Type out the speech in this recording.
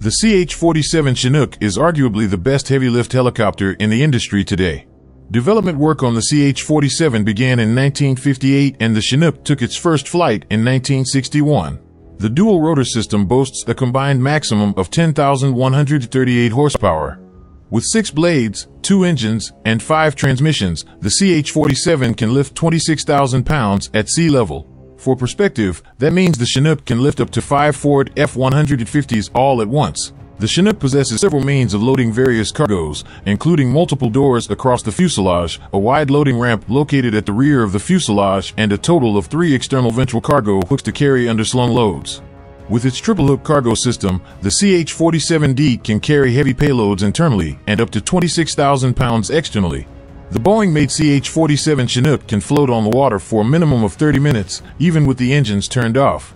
The CH-47 Chinook is arguably the best heavy-lift helicopter in the industry today. Development work on the CH-47 began in 1958 and the Chinook took its first flight in 1961. The dual rotor system boasts a combined maximum of 10,138 horsepower. With six blades, two engines, and five transmissions, the CH-47 can lift 26,000 pounds at sea level. For perspective, that means the Chinook can lift up to five Ford F-150s all at once. The Chinook possesses several means of loading various cargoes, including multiple doors across the fuselage, a wide loading ramp located at the rear of the fuselage, and a total of three external ventral cargo hooks to carry underslung loads. With its triple hook cargo system, the CH-47D can carry heavy payloads internally and up to 26,000 pounds externally. The Boeing-made CH-47 Chinook can float on the water for a minimum of 30 minutes, even with the engines turned off.